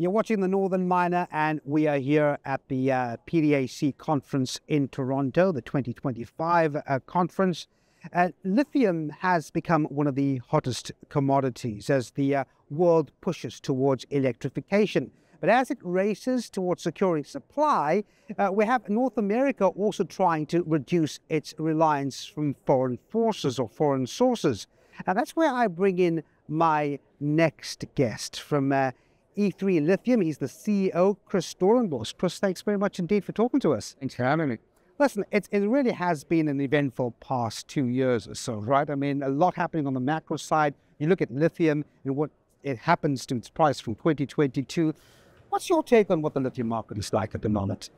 You're watching the Northern Miner, and we are here at the uh, PDAC conference in Toronto, the 2025 uh, conference. Uh, lithium has become one of the hottest commodities as the uh, world pushes towards electrification. But as it races towards securing supply, uh, we have North America also trying to reduce its reliance from foreign forces or foreign sources. And that's where I bring in my next guest from uh, E3 Lithium. He's the CEO, Chris Doornbos. Chris, thanks very much indeed for talking to us. Thanks for having me. Listen, it, it really has been an eventful past two years or so, right? I mean, a lot happening on the macro side. You look at lithium and what it happens to its price from 2022. What's your take on what the lithium market is like at the moment?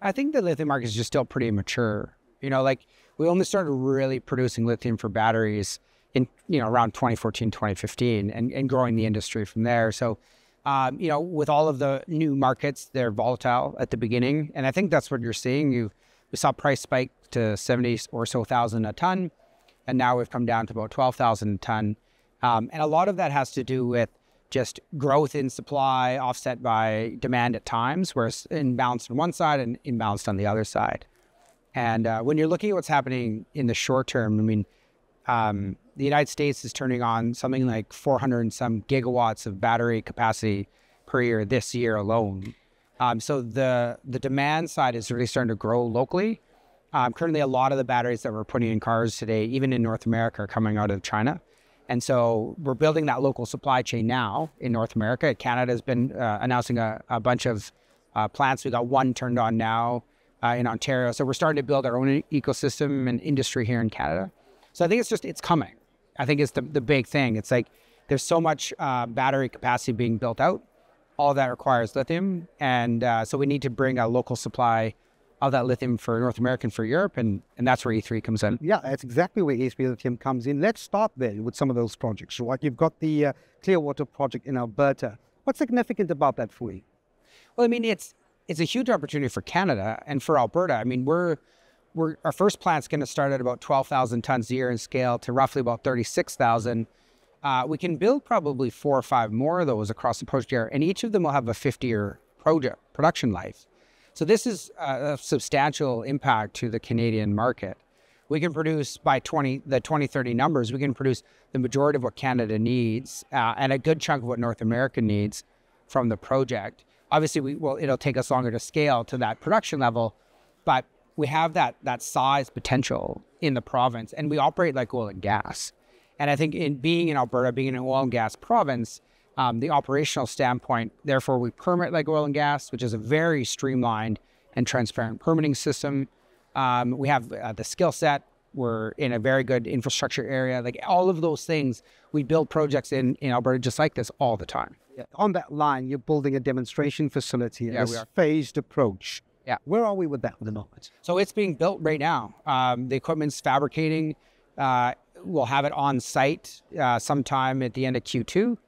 I think the lithium market is just still pretty mature. You know, like we only started really producing lithium for batteries in, you know, around 2014, 2015 and, and growing the industry from there. So um, you know, with all of the new markets, they're volatile at the beginning, and I think that's what you're seeing. You we saw price spike to seventy or so thousand a ton, and now we've come down to about twelve thousand a ton, um, and a lot of that has to do with just growth in supply offset by demand at times, where it's imbalanced on one side and imbalanced on the other side. And uh, when you're looking at what's happening in the short term, I mean, um, the United States is turning on something like 400 and some gigawatts of battery capacity per year this year alone. Um, so the the demand side is really starting to grow locally. Um, currently, a lot of the batteries that we're putting in cars today, even in North America, are coming out of China. And so we're building that local supply chain now in North America. Canada has been uh, announcing a, a, bunch of uh, plants. We got one turned on now uh, in Ontario. So we're starting to build our own ecosystem and industry here in Canada. So I think it's just it's coming. I think it's the, the big thing. It's like there's so much uh, battery capacity being built out. All that requires lithium. And uh, so we need to bring a local supply of that lithium for North America and for Europe. And, and that's where E3 comes in. Yeah, that's exactly where E3 Lithium comes in. Let's start there with some of those projects. Right? You've got the uh, Clearwater project in Alberta. What's significant about that for you? Well, I mean, it's it's a huge opportunity for Canada and for Alberta. I mean, we're we're, our first plant's going to start at about 12,000 tons a year in scale to roughly about 36,000. Uh, we can build probably four or five more of those across the project area, and each of them will have a 50-year project production life. So this is a, a substantial impact to the Canadian market. We can produce by 20 the 2030 numbers. We can produce the majority of what Canada needs uh, and a good chunk of what North America needs from the project. Obviously, we well, it'll take us longer to scale to that production level, but we have that that size potential in the province, and we operate like oil and gas. And I think in being in Alberta, being an oil and gas province, um, the operational standpoint, therefore, we permit like oil and gas, which is a very streamlined and transparent permitting system. Um, we have uh, the skill set. We're in a very good infrastructure area. Like all of those things, we build projects in, in Alberta just like this all the time. Yeah. On that line, you're building a demonstration facility, yeah, a phased approach. Yeah. Where are we with that at the moment? So it's being built right now. Um, the equipment's fabricating. Uh, we'll have it on site uh, sometime at the end of Q2.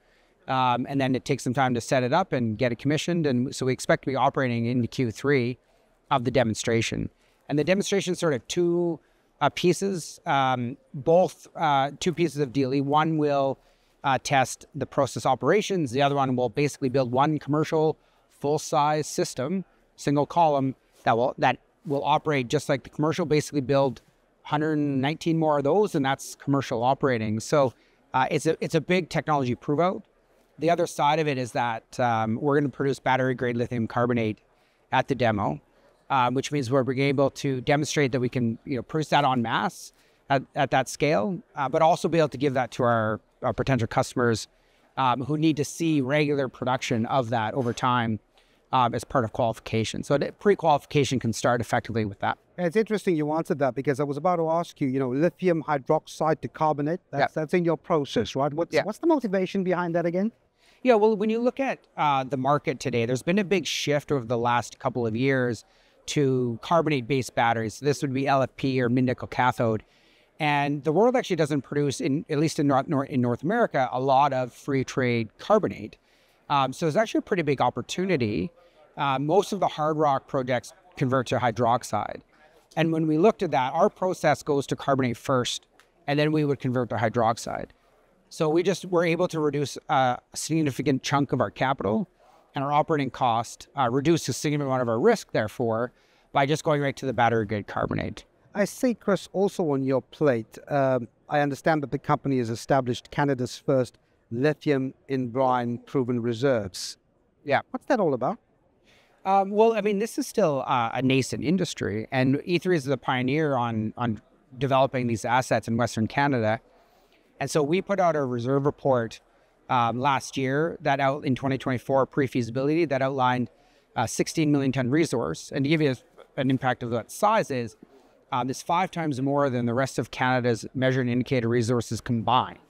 Um, and then it takes some time to set it up and get it commissioned. And so we expect to be operating into Q3 of the demonstration. And the demonstration is sort of two uh, pieces, um, both uh, two pieces of DLE. One will uh, test the process operations. The other one will basically build one commercial full size system single column that will that will operate just like the commercial. Basically, build 119 more of those, and that's commercial operating. So uh, it's a it's a big technology prove out. The other side of it is that um, we're going to produce battery grade lithium carbonate at the demo, um, which means we're being able to demonstrate that we can you know produce that on mass at, at that scale, uh, but also be able to give that to our, our potential customers um, who need to see regular production of that over time um, as part of qualification. So pre-qualification can start effectively with that. It's interesting you answered that because I was about to ask you, you know, lithium hydroxide to carbonate, that's, that's in your process, right? What's, what's the motivation behind that again? Yeah, well, when you look at uh, the market today, there's been a big shift over the last couple of years to carbonate-based batteries. So this would be LFP or mid-nickel cathode. And the world actually doesn't produce, in, at least in North, in North America, a lot of free trade carbonate. Um, so it's actually a pretty big opportunity. Uh, most of the hard rock projects convert to hydroxide. And when we looked at that, our process goes to carbonate first, and then we would convert to hydroxide. So we just were able to reduce a significant chunk of our capital and our operating cost, uh, reduce a significant amount of our risk, therefore, by just going right to the battery grade carbonate. I see, Chris, also on your plate, um, I understand that the company has established Canada's first lithium in brine proven reserves. Yeah. What's that all about? Um, well, I mean, this is still uh, a nascent industry, and E3 is the pioneer on on developing these assets in Western Canada. And so we put out a reserve report um, last year that out in 2024 pre-feasibility that outlined a 16 million ton resource. And to give you a, an impact of what size is, um, it's five times more than the rest of Canada's measured and indicated resources combined.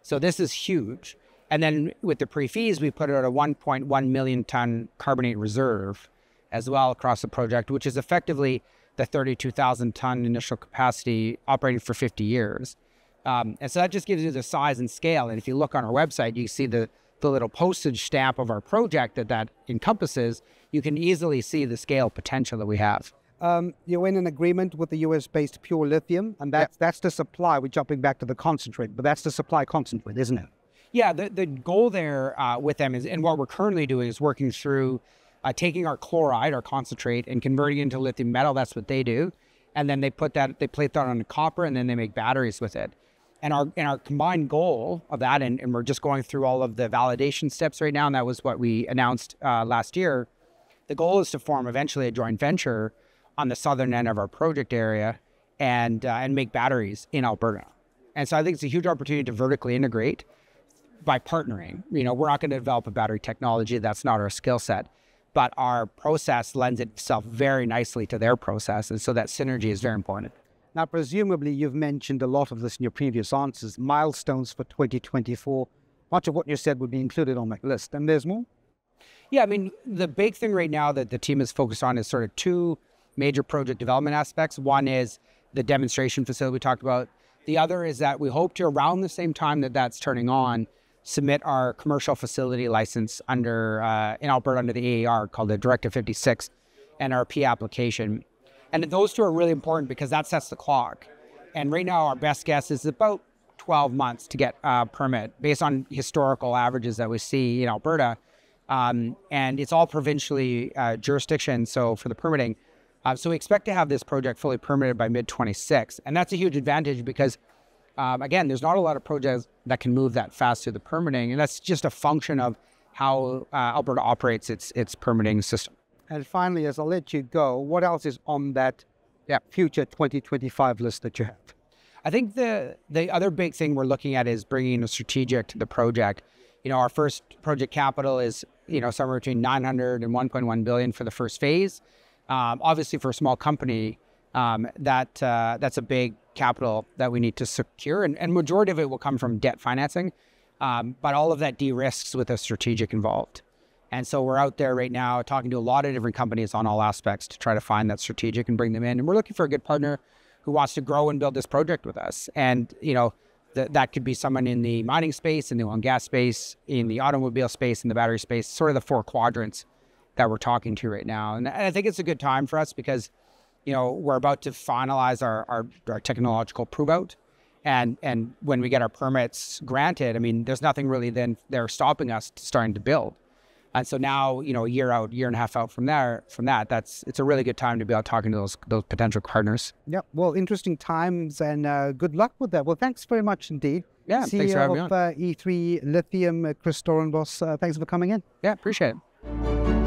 So this is huge. And then with the pre-feas, we put out a 1.1 million ton carbonate reserve as well across the project, which is effectively the 32,000 ton initial capacity operating for 50 years. Um, and so that just gives you the size and scale. And if you look on our website, you see the, the little postage stamp of our project that that encompasses. You can easily see the scale potential that we have. Um, you're in an agreement with the US-based Pure Lithium, and that's that's the supply. We're jumping back to the concentrate, but that's the supply concentrate, isn't it? Yeah, the, the goal there uh, with them is, and what we're currently doing is working through uh, taking our chloride, our concentrate, and converting it into lithium metal. That's what they do, and then they put that, they plate that on copper, and then they make batteries with it. And our and our combined goal of that, and, and we're just going through all of the validation steps right now, and that was what we announced uh, last year. The goal is to form eventually a joint venture on the southern end of our project area, and uh, and make batteries in Alberta. And so I think it's a huge opportunity to vertically integrate by partnering. You know, we're not going to develop a battery technology. That's not our skill set. But our process lends itself very nicely to their process. And so that synergy is very important. Now, presumably, you've mentioned a lot of this in your previous answers, milestones for 2024. Much of what you said would be included on that list. And there's more? Yeah, I mean, the big thing right now that the team is focused on is sort of two major project development aspects. One is the demonstration facility we talked about. The other is that we hope to, around the same time that that's turning on, submit our commercial facility license under uh, in Alberta under the AER called the Directive 56 NRP application. And those two are really important because that sets the clock. And right now, our best guess is about 12 months to get a permit based on historical averages that we see in Alberta. Um, and it's all provincially uh, jurisdiction. So for the permitting, uh, so we expect to have this project fully permitted by mid 26. And that's a huge advantage because um, again, there's not a lot of projects that can move that fast through the permitting, and that's just a function of how uh, Alberta operates its its permitting system. And finally, as I'll let you go, what else is on that yeah. future 2025 list that you have? I think the the other big thing we're looking at is bringing a strategic to the project. You know, our first project capital is you know somewhere between 900 and 1.1 billion for the first phase. Um, obviously, for a small company, um, that uh, that's a big capital that we need to secure, and, and majority of it will come from debt financing. Um, but all of that de-risks with a strategic involved. And so we're out there right now talking to a lot of different companies on all aspects to try to find that strategic and bring them in. And we're looking for a good partner who wants to grow and build this project with us. And you know, th- that could be someone in the mining space, in the oil and gas space, in the automobile space, in the battery space, sort of the four quadrants that we're talking to right now. And, and I think it's a good time for us because you know, we're about to finalize our, our, our technological prove out. And, and when we get our permits granted, I mean, there's nothing really then they're stopping us starting to build. And so now, you know, a year out, year and a half out from there, from that, that's it's a really good time to be out talking to those those potential partners. Yeah, well, interesting times, and uh, good luck with that. Well, thanks very much indeed. Yeah, CEO thanks for having of, me on. Uh, E3 Lithium, uh, Chris Doornbos, uh, thanks for coming in. Yeah, appreciate it.